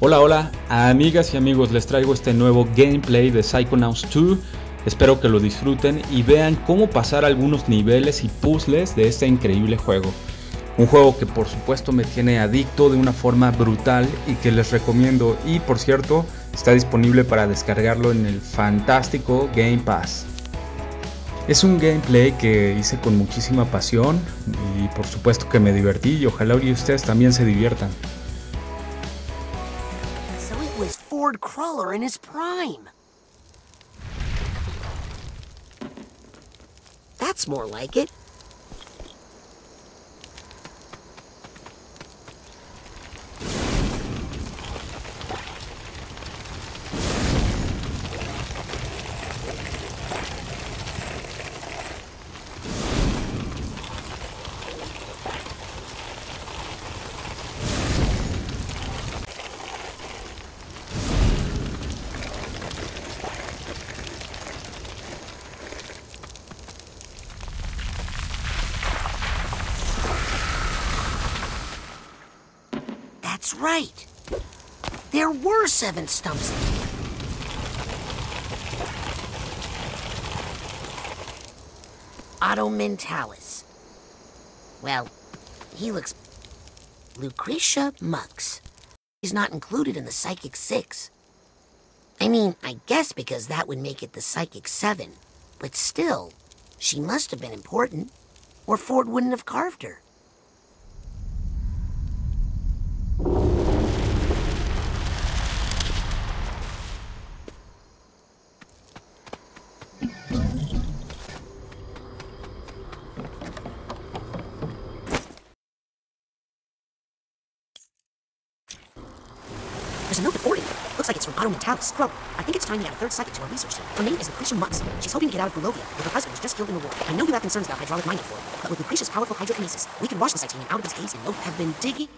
Hola, hola, amigas y amigos, les traigo este nuevo gameplay de Psychonauts 2. Espero que lo disfruten y vean cómo pasar algunos niveles y puzzles de este increíble juego. Un juego que por supuesto me tiene adicto de una forma brutal y que les recomiendo y por cierto está disponible para descargarlo en el fantástico Game Pass. Es un gameplay que hice con muchísima pasión y por supuesto que me divertí y ojalá y ustedes también se diviertan. Cruller in his prime. That's more like it. That's right. There were seven stumps. Otto Mentallis. Well, he looks. Lucrecia Mux. He's not included in the Psychic Six. I mean, I guess because that would make it the Psychic Seven. But still, she must have been important, or Ford wouldn't have carved her. Otto Mentallis. Scrub. I think it's time we add a third psychic to our research team. Her name is Lucrecia Mux. She's hoping to get out of Grulovia, where her husband was just killed in the war. I know you have concerns about hydraulic mining for it, but with Lucrecia's powerful hydrokinesis, we can wash the Psitanium out of these caves in no have been digging.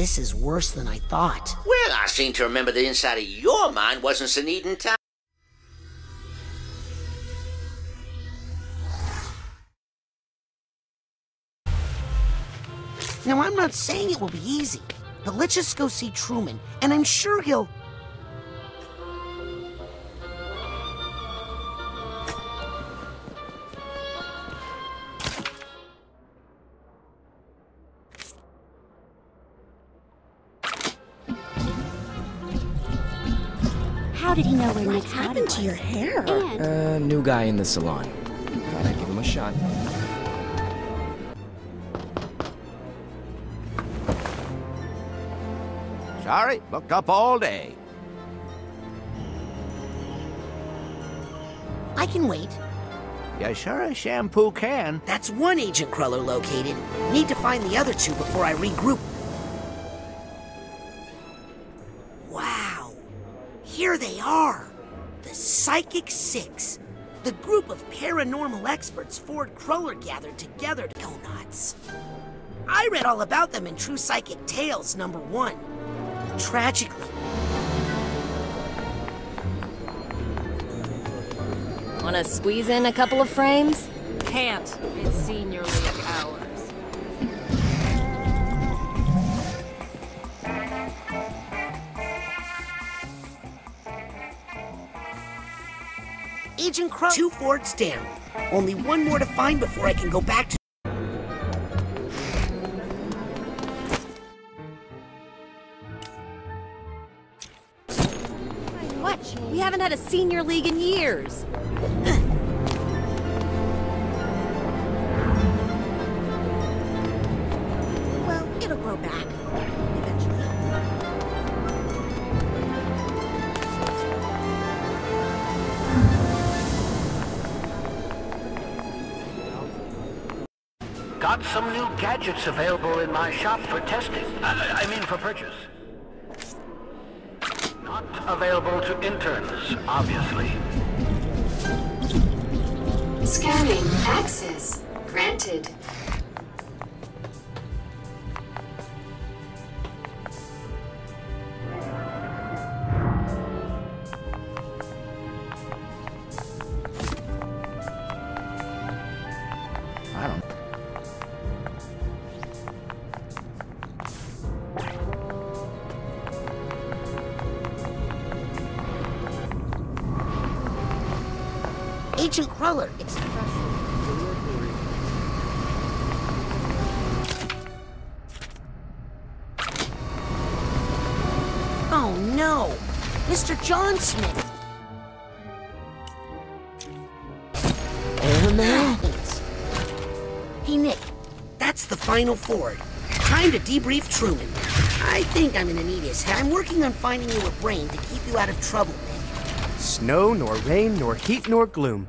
This is worse than I thought. Well, I seem to remember the inside of your mind wasn't so neat and tidy. Now, I'm not saying it will be easy, but let's just go see Truman, and I'm sure he'll. How did he know where What Nick's body happened to your hair? And Uh, new guy in the salon. Thought I'd give him a shot. Sorry, booked up all day. I can wait. You sure as shampoo can. That's one Agent Cruller located. Need to find the other two before I regroup. Here they are. The Psychic Six. The group of paranormal experts Ford Cruller gathered together to go nuts. I read all about them in True Psychic Tales number one. Tragically, Want to squeeze in a couple of frames? Can't. It's senior league Agent Crow. Two forts down. Only one more to find before I can go back to. What? We haven't had a senior league in years. Gadgets available in my shop for testing. I, I mean for purchase. Not available to interns, obviously. Scanning access granted. Agent Cruller, it's... Oh no! Mr. John Smith! Hey Nick, that's the final Ford. Time to debrief Truman. I think I'm gonna need his head. I'm working on finding you a brain to keep you out of trouble, Nick. Snow, nor rain, nor heat, nor gloom.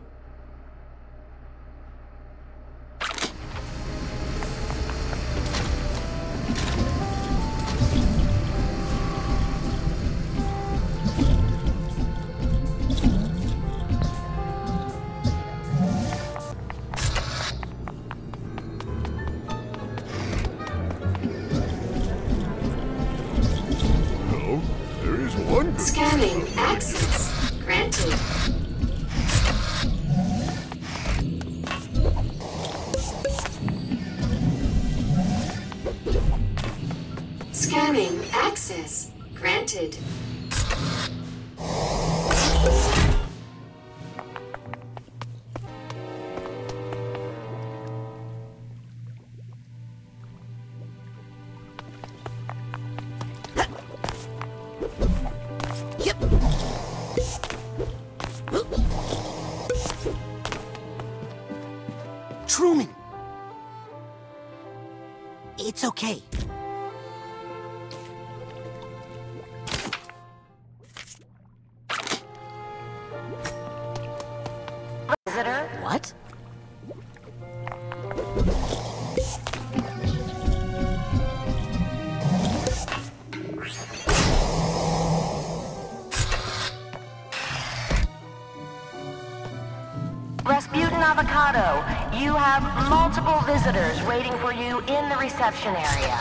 Avocado, you have multiple visitors waiting for you in the reception area.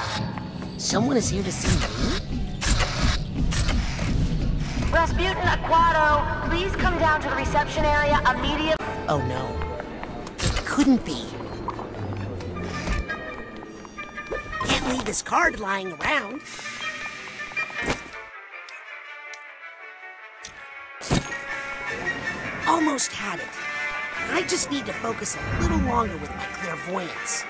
Someone is here to see me? Rasputin Aquato, please come down to the reception area immediately. Oh no. It couldn't be. Can't leave this card lying around. Almost had it. I just need to focus a little longer with my clairvoyance.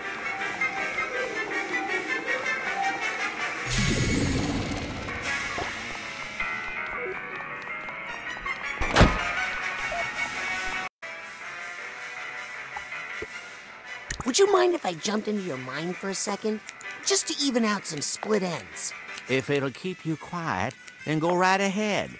Would you mind if I jumped into your mind for a second? Just to even out some split ends. If it'll keep you quiet, then go right ahead.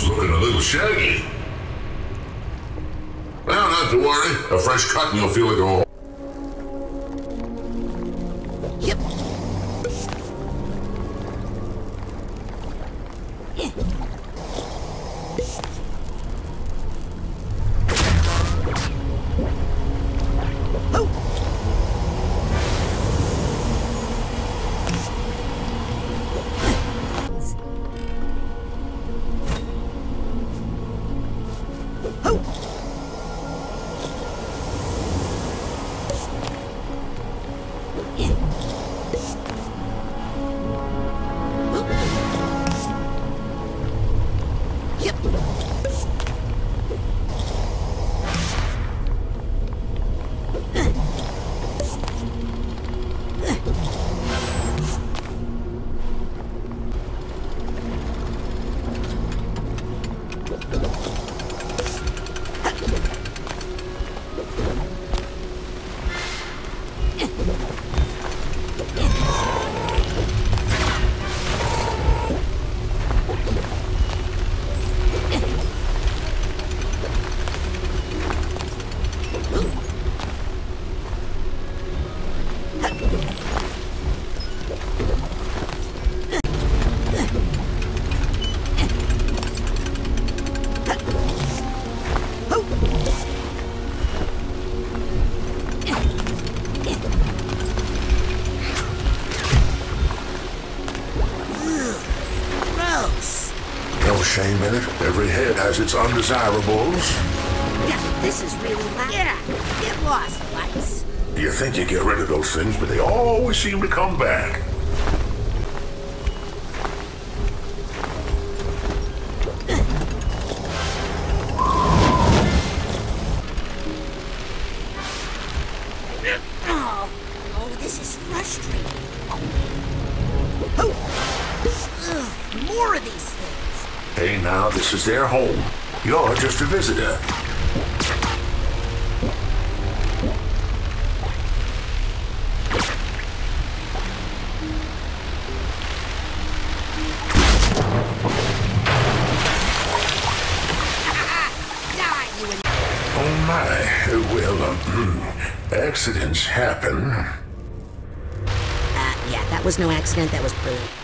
Someone's looking a little shaggy. Well, not to worry. A fresh cut and you'll feel like a whole. No shame in it. Every head has its undesirables. Yeah, this is really loud. Yeah, get lost, Lights. You think you get rid of those things, but they always seem to come back. Hey, now, this is their home. You're just a visitor. Oh um, accidents happen. Uh, yeah, that was no accident. That was brilliant.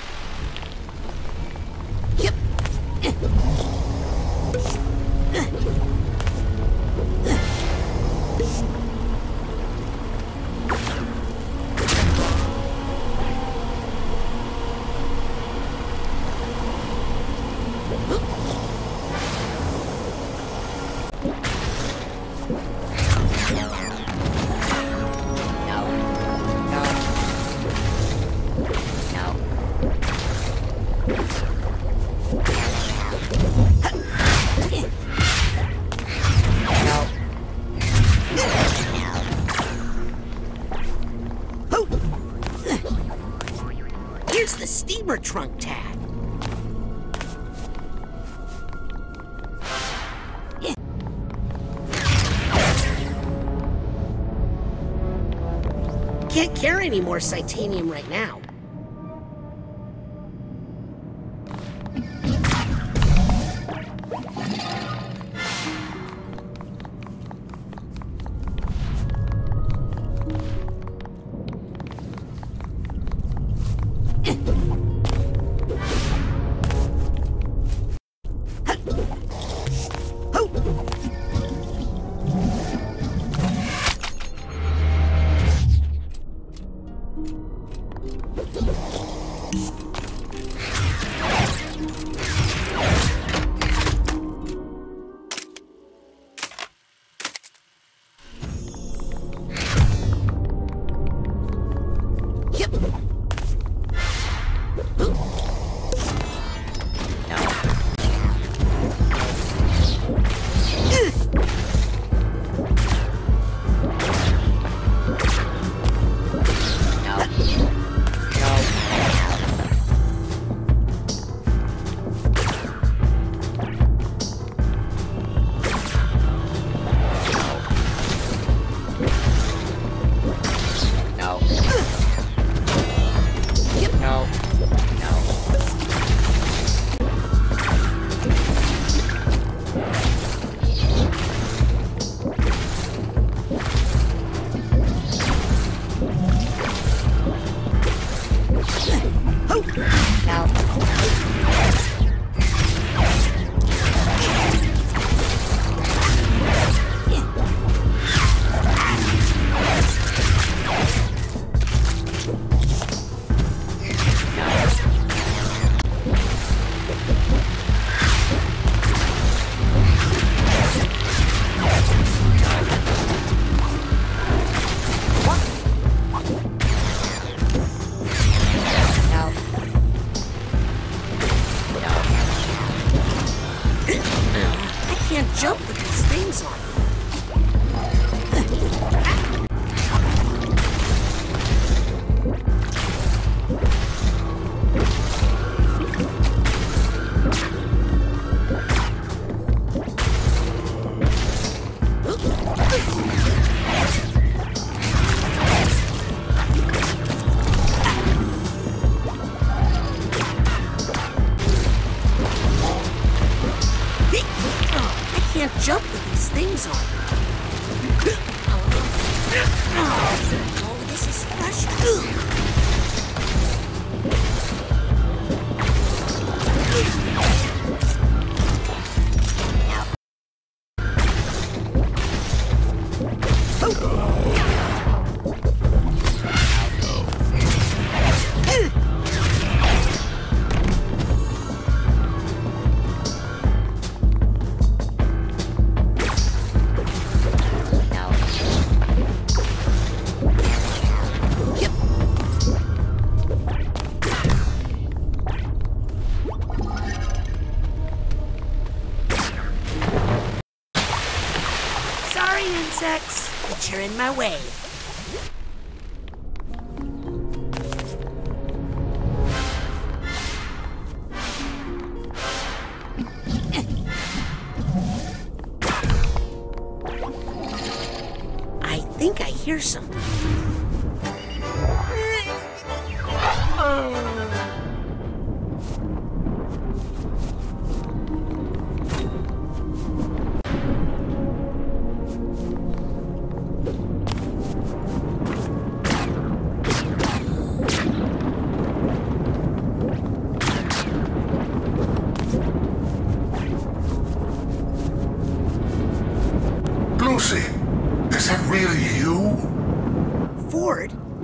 Any more Psitanium right now. Can't jump with these things on. My way. I think I hear something.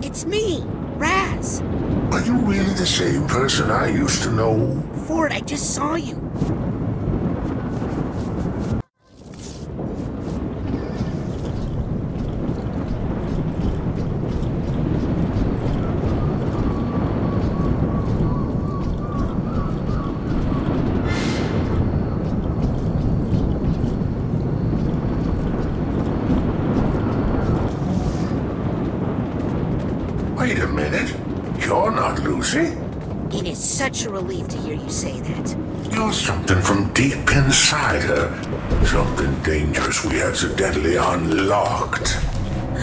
It's me, Raz. Are you really the same person I used to know? Ford, I just saw you. Wait a minute. You're not Lucy. It is such a relief to hear you say that. You're something from deep inside her. Something dangerous we accidentally unlocked.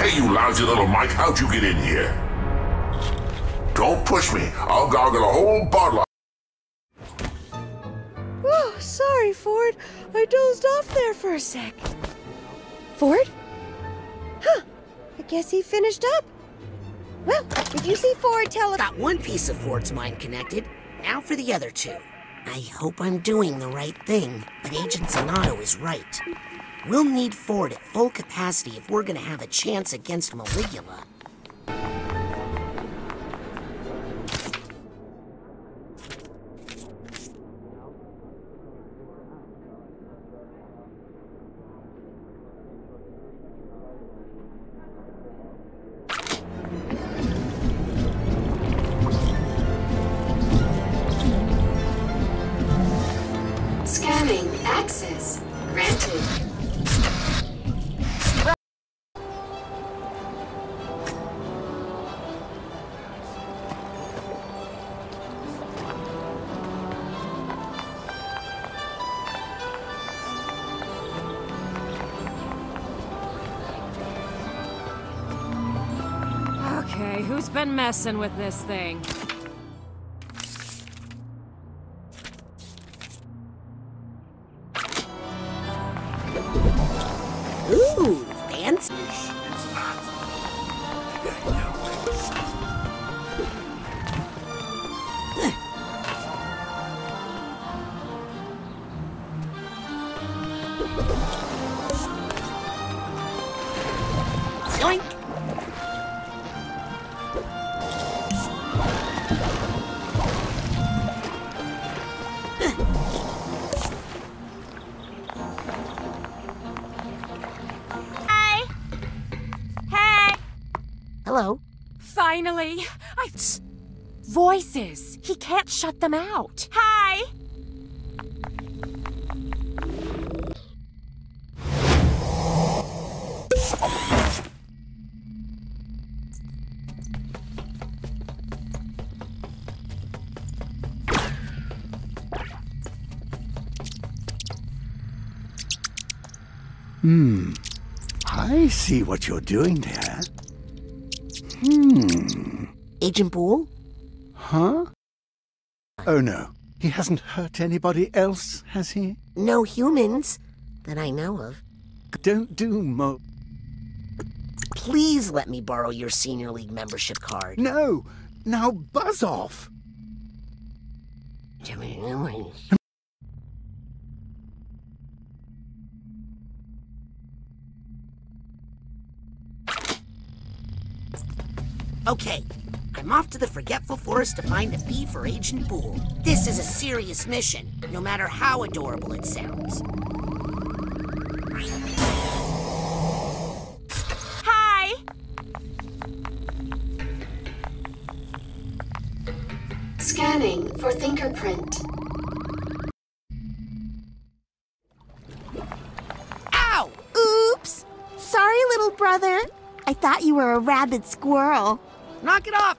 hey, you lousy little Mike, how'd you get in here? Don't push me. I'll gargle a whole bottle. Oh, sorry, Ford. I dozed off there for a sec. Ford? Huh. I guess he finished up. Well, if you see Ford, tell him. Got one piece of Ford's mind connected. Now for the other two. I hope I'm doing the right thing, but Agent Zanotto is right. We'll need Ford at full capacity if we're gonna have a chance against Maligula. Been messing with this thing? Ooh, fancy. I. Voices! He can't shut them out. Hi! Hmm. I see what you're doing there. Agent Boole? Huh? Oh no. He hasn't hurt anybody else, has he? No humans that I know of. Don't do mo. Please let me borrow your Senior League membership card. No! Now buzz off! Okay, I'm off to the Forgetful Forest to find a bee for Agent Boole. This is a serious mission, no matter how adorable it sounds. Hi! Scanning for Thinkerprint. Ow! Oops! Sorry, little brother. I thought you were a rabid squirrel. Knock it off!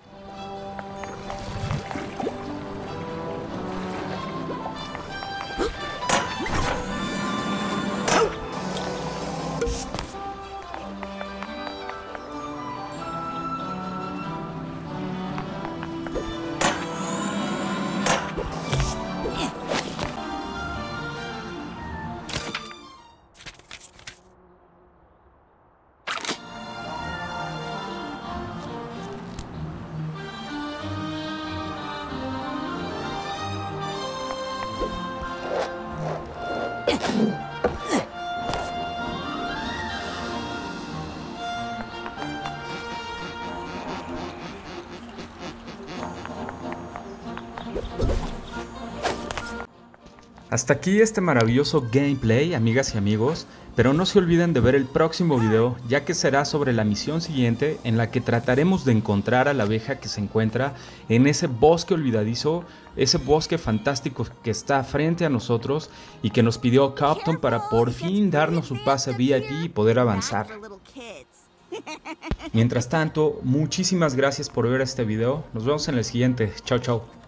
Thank you Hasta aquí este maravilloso gameplay, amigas y amigos, pero no se olviden de ver el próximo video, ya que será sobre la misión siguiente en la que trataremos de encontrar a la abeja que se encuentra en ese bosque olvidadizo, ese bosque fantástico que está frente a nosotros y que nos pidió Captain para por fin darnos su pase VIP y poder avanzar. Mientras tanto, muchísimas gracias por ver este video, nos vemos en el siguiente, chao chao.